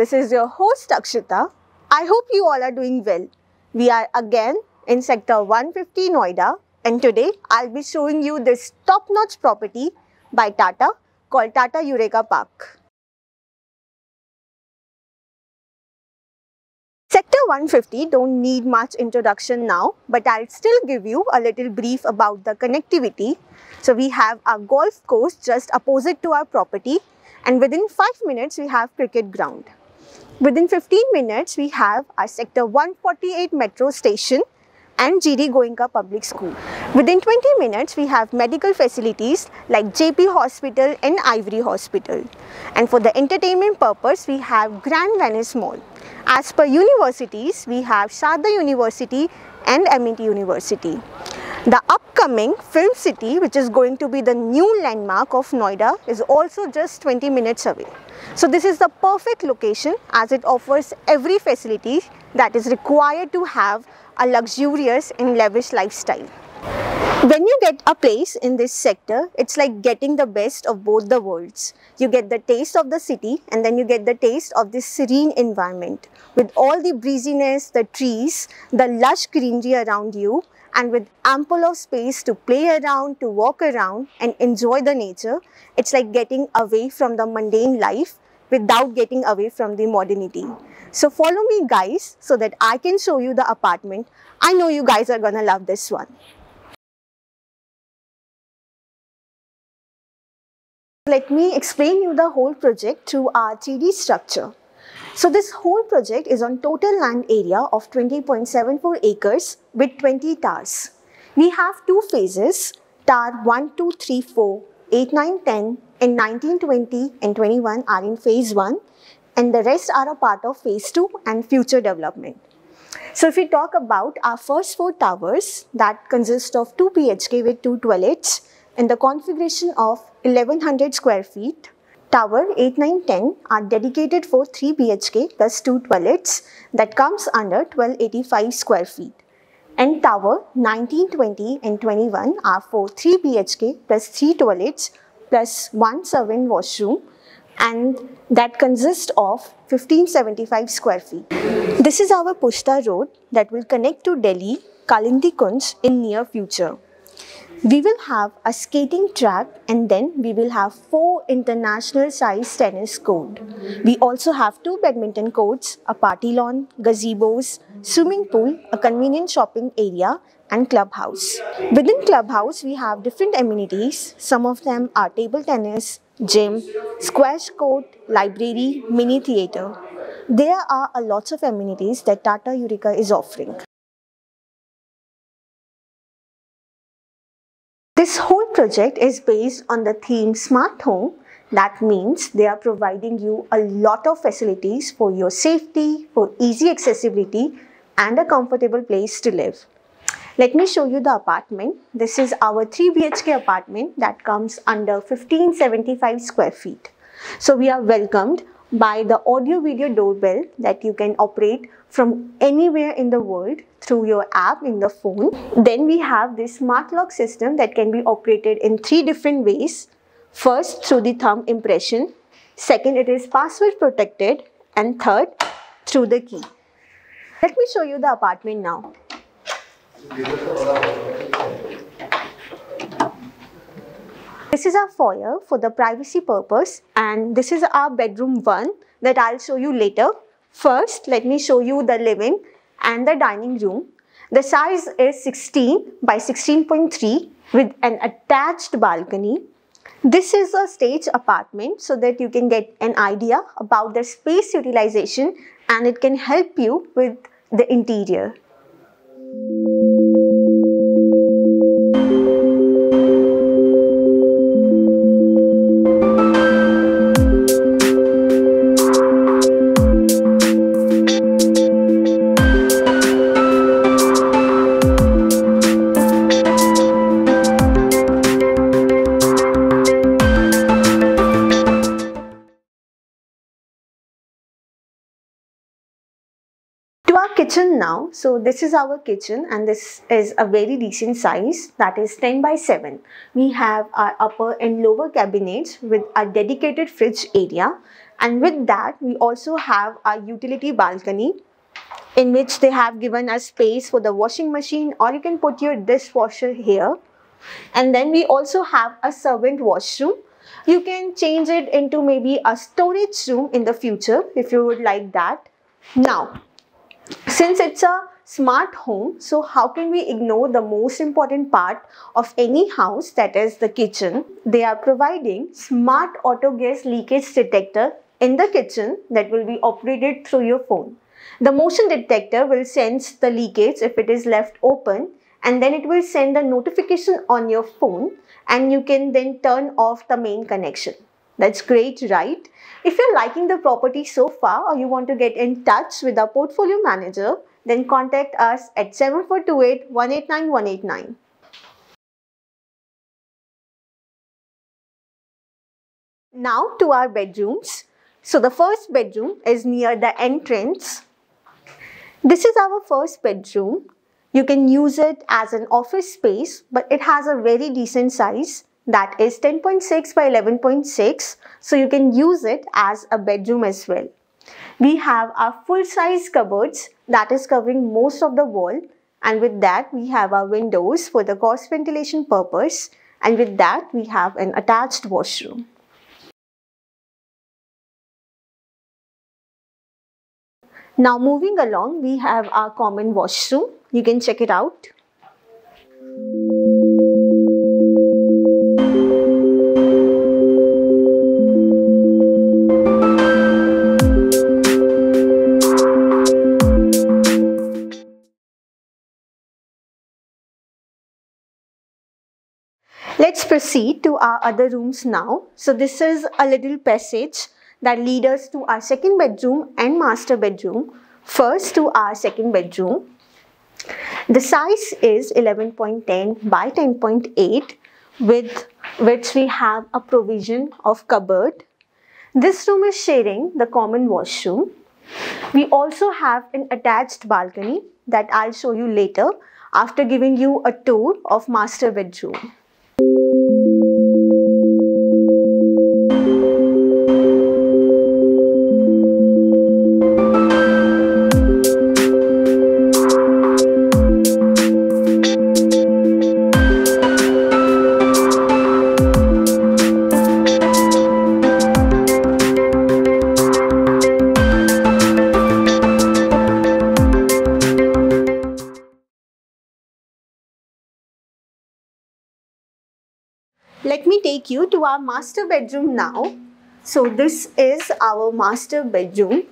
this is your host Akshita. I hope you all are doing well. We are again in sector 150 Noida and today I'll be showing you this top-notch property by Tata called Tata Eureka Park. Sector 150 don't need much introduction now, but I'll still give you a little brief about the connectivity. So we have a golf course just opposite to our property and within 5 minutes we have cricket ground. Within 15 minutes we have our sector 148 metro station and GD Goenka Public School. Within 20 minutes, we have medical facilities like Jaypee Hospital and Ivory Hospital. And for the entertainment purpose, we have Grand Venice Mall. As per universities, we have Sharda University and Amity University. The upcoming Film City, which is going to be the new landmark of Noida, is also just 20 minutes away. So this is the perfect location as it offers every facility that is required to have a luxurious and lavish lifestyle. When you get a place in this sector, it's like getting the best of both the worlds. You get the taste of the city and then you get the taste of this serene environment. With all the breeziness, the trees, the lush greenery around you and with ample of space to play around, to walk around and enjoy the nature, it's like getting away from the mundane life without getting away from the modernity. So follow me guys so that I can show you the apartment. I know you guys are gonna love this one. Let me explain you the whole project through our 3D structure. So this whole project is on total land area of 20.74 acres with 20 towers. We have two phases, tower 1, 2, 3, 4, 8, 9, 10 and 19, 20 and 21 are in phase 1 and the rest are a part of phase 2 and future development. So if we talk about our first four towers that consist of 2 BHK with 2 toilets in the configuration of 1100 square feet, Tower 8, 9, 10 are dedicated for 3 BHK plus 2 toilets that comes under 1285 square feet. And Tower 19, 20 and 21 are for 3 BHK plus 3 toilets plus 1 servant washroom and that consists of 1575 square feet. This is our Pushta road that will connect to Delhi, Kalindi Kunj in near future. We will have a skating track and then we will have four international size tennis court. We also have two badminton courts, a party lawn, gazebos, swimming pool, a convenient shopping area and clubhouse. Within clubhouse, we have different amenities. Some of them are table tennis, gym, squash court, library, mini theatre. There are a lots of amenities that Tata Eureka is offering. This whole project is based on the theme Smart Home. That means they are providing you a lot of facilities for your safety, for easy accessibility and a comfortable place to live. Let me show you the apartment. This is our 3 BHK apartment that comes under 1575 square feet. So we are welcomed by the audio video doorbell that you can operate from anywhere in the world through your app in the phone. Then we have this smart lock system that can be operated in three different ways. First, through the thumb impression. Second, it is password protected. And third, through the key. Let me show you the apartment now. This is our foyer for the privacy purpose and this is our bedroom 1 that I'll show you later. First, let me show you the living and the dining room. The size is 16 by 16.3 with an attached balcony. This is a stage apartment so that you can get an idea about the space utilization and it can help you with the interior. Now so this is our kitchen and this is a very decent size that is 10 by 7 we have our upper and lower cabinets with a dedicated fridge area And with that, we also have a utility balcony in which they have given us space for the washing machine or you can put your dishwasher here. And then we also have a servant washroom. You can change it into maybe a storage room in the future if you would like that. Now, since it's a smart home, so how can we ignore the most important part of any house that is the kitchen? They are providing smart auto gas leakage detector in the kitchen that will be operated through your phone. The motion detector will sense the leakage if it is left open and then it will send a notification on your phone and you can then turn off the main connection. That's great, right? If you're liking the property so far or you want to get in touch with our portfolio manager, then contact us at 7428 189 189. Now to our bedrooms. So the first bedroom is near the entrance. This is our first bedroom. You can use it as an office space, but it has a very decent size that is 10.6 by 11.6. So you can use it as a bedroom as well. We have our full size cupboards that is covering most of the wall and with that we have our windows for the cross ventilation purpose and with that we have an attached washroom. Now moving along, we have our common washroom. You can check it out. Proceed to our other rooms now. So this is a little passage that leads us to our second bedroom and master bedroom. First to our second bedroom. The size is 11.10 by 10.8 with which we have a provision of cupboard. This room is sharing the common washroom. We also have an attached balcony that I'll show you later after giving you a tour of master bedroom. Take you to our master bedroom now. So this is our master bedroom.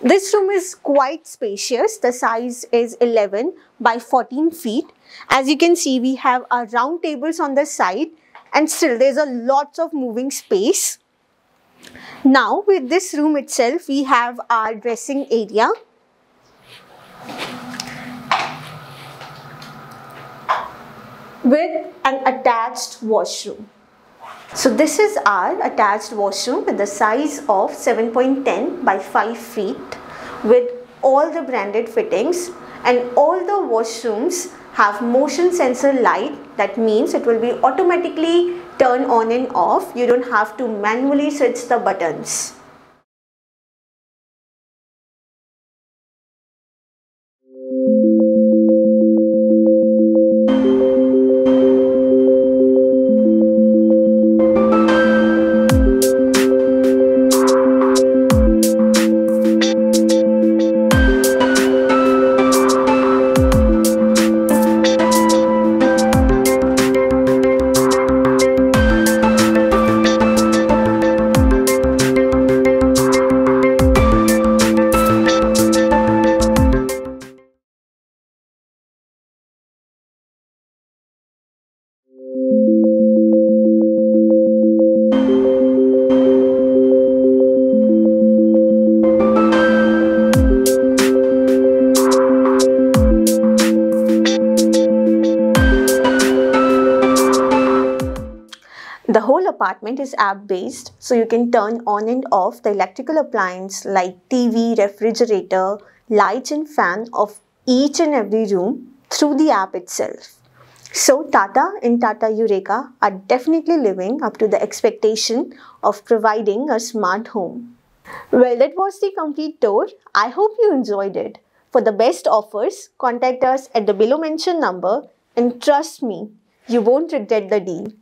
This room is quite spacious. The size is 11 by 14 feet. As you can see, we have our round tables on the side and still there's a lots of moving space. Now with this room itself, we have our dressing area with an attached washroom. So this is our attached washroom with the size of 7.10 by 5 feet with all the branded fittings. And all the washrooms have motion sensor light. That means it will be automatically turn on and off. You don't have to manually switch the buttons. Apartment is app based, so you can turn on and off the electrical appliance like TV, refrigerator, lights and fan of each and every room through the app itself. So Tata and Tata Eureka are definitely living up to the expectation of providing a smart home. Well, that was the complete tour. I hope you enjoyed it. For the best offers, contact us at the below mentioned number and trust me, you won't regret the deal.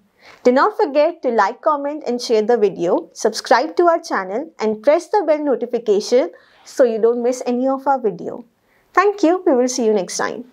Do not forget to like, comment and share the video, subscribe to our channel and press the bell notification so you don't miss any of our video. Thank you. We will see you next time.